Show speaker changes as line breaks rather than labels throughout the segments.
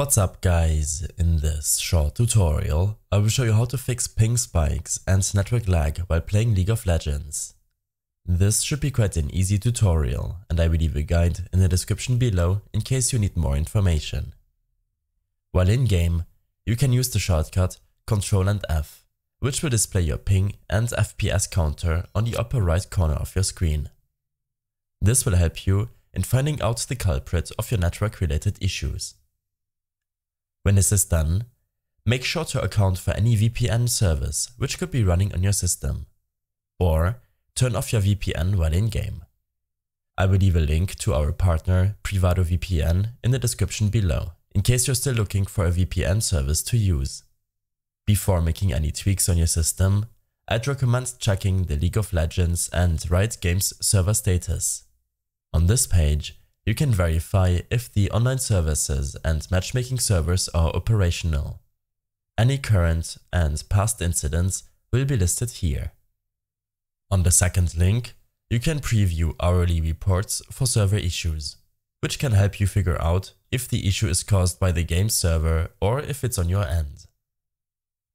What's up guys, in this short tutorial I will show you how to fix ping spikes and network lag while playing League of Legends. This should be quite an easy tutorial and I will leave a guide in the description below in case you need more information. While in game, you can use the shortcut Ctrl and F, which will display your ping and FPS counter on the upper right corner of your screen. This will help you in finding out the culprit of your network related issues. When this is done, make sure to account for any VPN service which could be running on your system, or turn off your VPN while in-game. I will leave a link to our partner Privado VPN in the description below, in case you're still looking for a VPN service to use. Before making any tweaks on your system, I'd recommend checking the League of Legends and Riot Games server status. On this page, you can verify if the online services and matchmaking servers are operational. Any current and past incidents will be listed here. On the second link, you can preview hourly reports for server issues, which can help you figure out if the issue is caused by the game server or if it's on your end.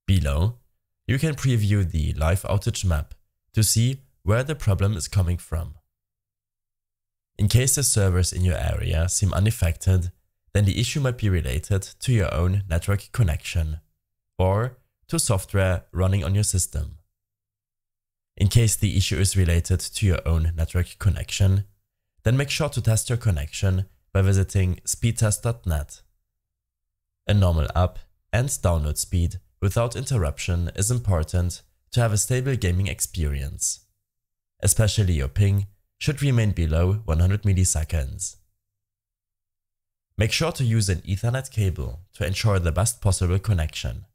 Below, you can preview the live outage map to see where the problem is coming from. In case the servers in your area seem unaffected, then the issue might be related to your own network connection or to software running on your system. In case the issue is related to your own network connection, then make sure to test your connection by visiting speedtest.net. A normal up and download speed without interruption is important to have a stable gaming experience. Especially your ping should remain below 100 milliseconds. Make sure to use an Ethernet cable to ensure the best possible connection.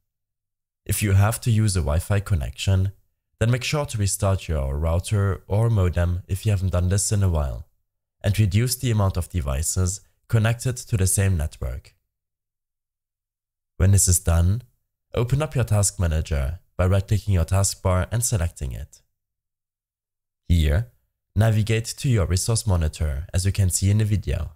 If you have to use a Wi-Fi connection, then make sure to restart your router or modem if you haven't done this in a while, and reduce the amount of devices connected to the same network. When this is done, open up your task manager by right-clicking your taskbar and selecting it. Here, Navigate to your resource monitor as you can see in the video.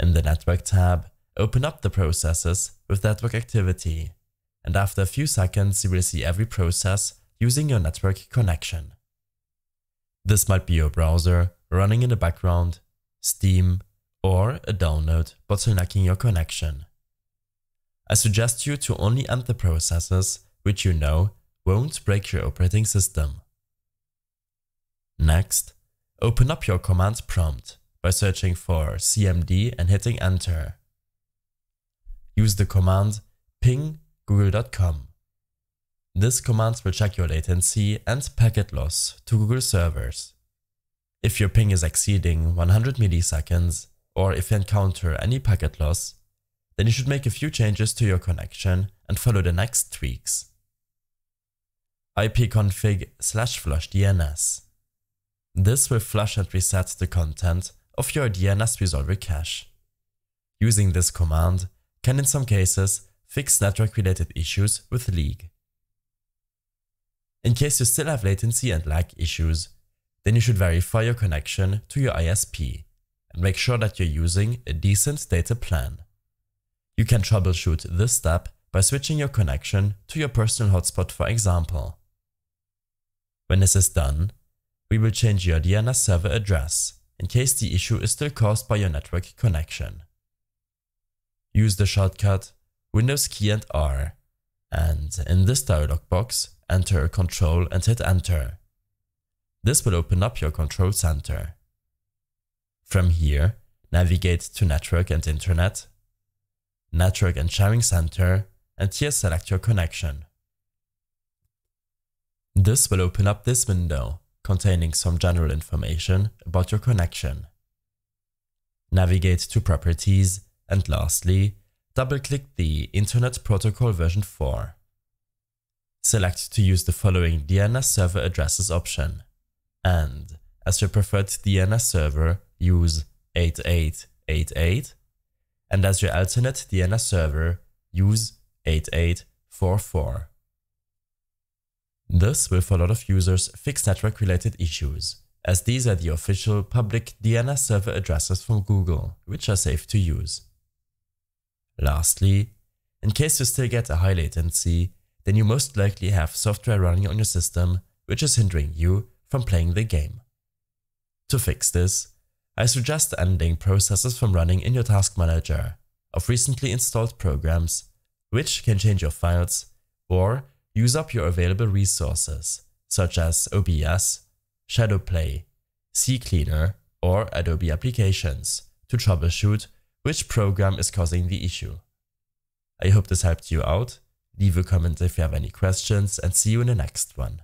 In the Network tab, open up the processes with network activity, and after a few seconds you will see every process using your network connection. This might be your browser running in the background, Steam, or a download bottlenecking your connection. I suggest you to only end the processes which you know won't break your operating system. Next, open up your command prompt by searching for cmd and hitting enter. Use the command ping google.com. This command will check your latency and packet loss to Google servers. If your ping is exceeding 100 milliseconds, or if you encounter any packet loss, then you should make a few changes to your connection and follow the next tweaks. ipconfig slash flush DNS. This will flush and reset the content of your DNS resolver cache. Using this command can in some cases fix network-related issues with League. In case you still have latency and lag issues, then you should verify your connection to your ISP and make sure that you're using a decent data plan. You can troubleshoot this step by switching your connection to your personal hotspot for example. When this is done, we will change your DNS server address in case the issue is still caused by your network connection. Use the shortcut Windows key and R, and in this dialog box, enter Control and hit Enter. This will open up your control center. From here, navigate to Network and Internet, Network and Sharing Center, and here select your connection. This will open up this window containing some general information about your connection. Navigate to Properties and lastly, double-click the Internet Protocol version 4. Select to use the following DNS server addresses option and as your preferred DNS server, use 8888 and as your alternate DNS server, use 8844. This will for a lot of users fix network related issues, as these are the official public DNS server addresses from Google, which are safe to use. Lastly, in case you still get a high latency, then you most likely have software running on your system which is hindering you from playing the game. To fix this, I suggest ending processes from running in your task manager of recently installed programs, which can change your files or use up your available resources, such as OBS, Shadowplay, CCleaner, or Adobe Applications, to troubleshoot which program is causing the issue. I hope this helped you out. Leave a comment if you have any questions and see you in the next one.